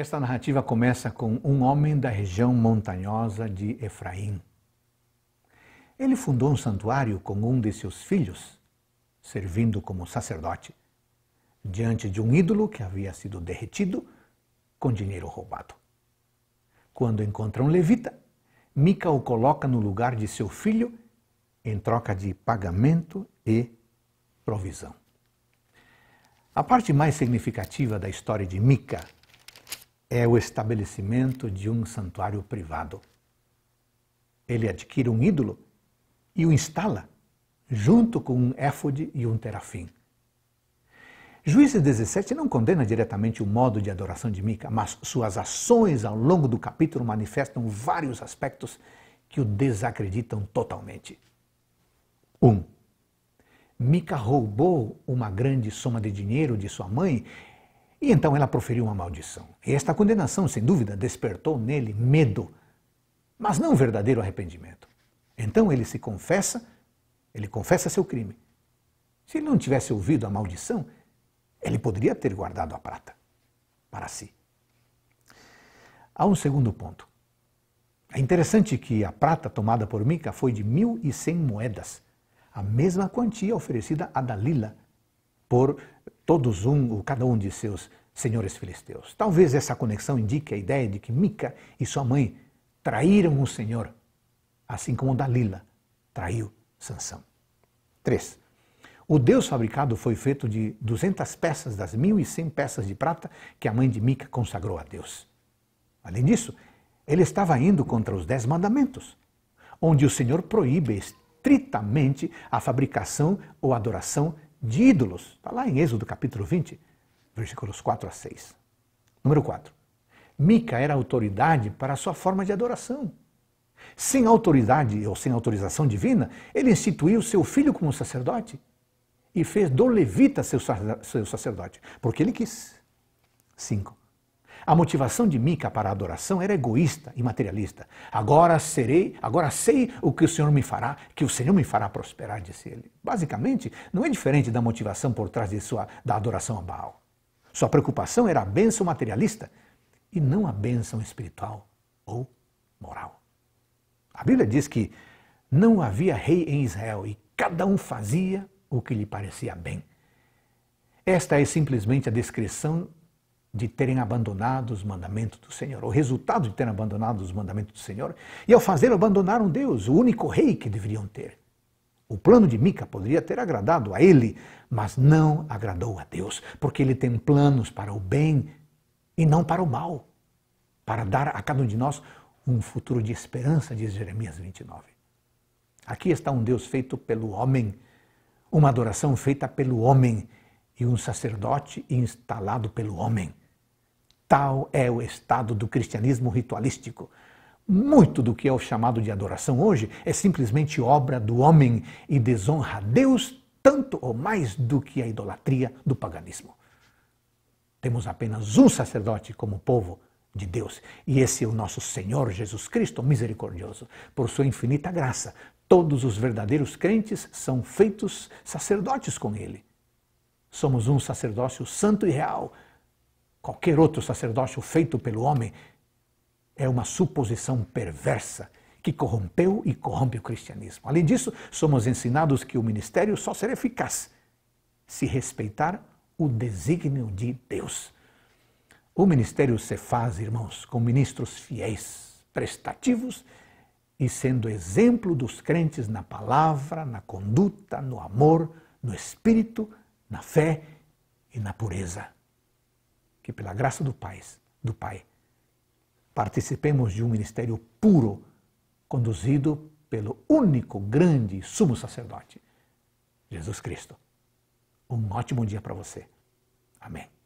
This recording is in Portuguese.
Esta narrativa começa com um homem da região montanhosa de Efraim. Ele fundou um santuário com um de seus filhos, servindo como sacerdote, diante de um ídolo que havia sido derretido com dinheiro roubado. Quando encontra um levita, Mica o coloca no lugar de seu filho em troca de pagamento e provisão. A parte mais significativa da história de Mica é o estabelecimento de um santuário privado. Ele adquire um ídolo e o instala junto com um éfode e um terafim. Juízes 17 não condena diretamente o modo de adoração de Mica, mas suas ações ao longo do capítulo manifestam vários aspectos que o desacreditam totalmente. 1. Um, Mica roubou uma grande soma de dinheiro de sua mãe e então ela proferiu uma maldição. E esta condenação, sem dúvida, despertou nele medo, mas não verdadeiro arrependimento. Então ele se confessa, ele confessa seu crime. Se ele não tivesse ouvido a maldição, ele poderia ter guardado a prata para si. Há um segundo ponto. É interessante que a prata tomada por Mica foi de 1.100 moedas, a mesma quantia oferecida a Dalila por todos um, cada um de seus senhores filisteus. Talvez essa conexão indique a ideia de que Mica e sua mãe traíram o Senhor, assim como Dalila traiu Sansão. 3. O Deus fabricado foi feito de 200 peças das 1.100 peças de prata que a mãe de Mica consagrou a Deus. Além disso, ele estava indo contra os Dez Mandamentos, onde o Senhor proíbe estritamente a fabricação ou adoração de ídolos. Está lá em Êxodo capítulo 20, versículos 4 a 6. Número 4. Mica era autoridade para a sua forma de adoração. Sem autoridade ou sem autorização divina, ele instituiu seu filho como sacerdote e fez do levita seu, sacerdote, porque ele quis. 5. A motivação de Mica para a adoração era egoísta e materialista. Agora serei, agora sei o que o Senhor me fará, que o Senhor me fará prosperar, disse ele. Basicamente, não é diferente da motivação por trás de sua, da adoração a Baal. Sua preocupação era a bênção materialista e não a bênção espiritual ou moral. A Bíblia diz que não havia rei em Israel e cada um fazia o que lhe parecia bem. Esta é simplesmente a descrição de terem abandonado os mandamentos do Senhor, o resultado de terem abandonado os mandamentos do Senhor, e ao fazer abandonaram Deus, o único rei que deveriam ter. O plano de Mica poderia ter agradado a ele, mas não agradou a Deus, porque ele tem planos para o bem e não para o mal, para dar a cada um de nós um futuro de esperança, diz Jeremias 29. Aqui está um Deus feito pelo homem, uma adoração feita pelo homem e um sacerdote instalado pelo homem. Tal é o estado do cristianismo ritualístico. Muito do que é o chamado de adoração hoje é simplesmente obra do homem e desonra a Deus tanto ou mais do que a idolatria do paganismo. Temos apenas um sacerdote como povo de Deus, e esse é o nosso Senhor Jesus Cristo misericordioso. Por sua infinita graça, Todos os verdadeiros crentes são feitos sacerdotes com ele. Somos um sacerdócio santo e real. Qualquer outro sacerdócio feito pelo homem é uma suposição perversa que corrompeu e corrompe o cristianismo. Além disso, somos ensinados que o ministério só será eficaz se respeitar o desígnio de Deus. O ministério se faz, irmãos, com ministros fiéis, prestativos e sendo exemplo dos crentes na palavra, na conduta, no amor, no espírito, na fé e na pureza. Que pela graça do Pai, do Pai, participemos de um ministério puro, conduzido pelo único grande sumo sacerdote, Jesus Cristo. Um ótimo dia para você. Amém.